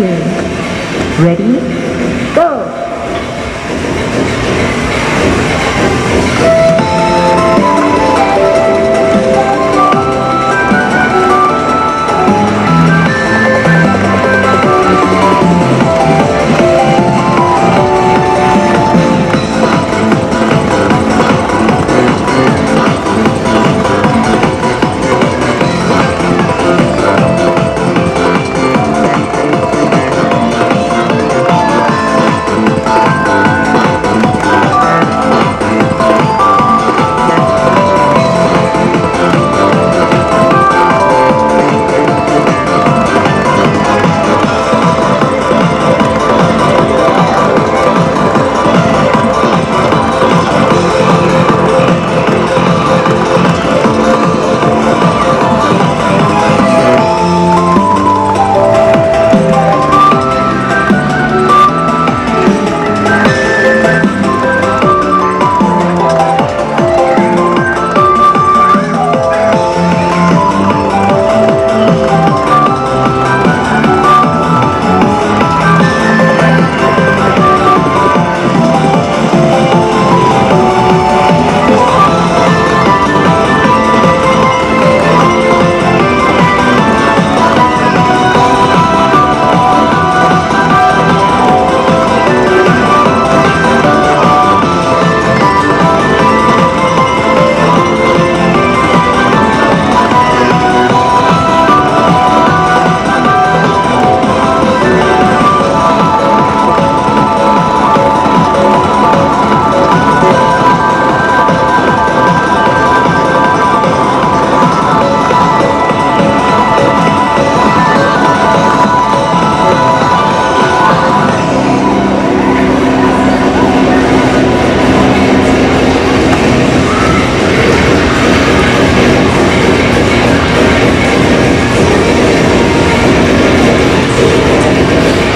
Ready?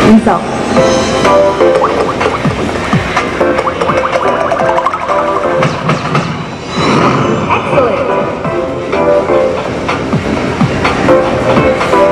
你走。Excellent.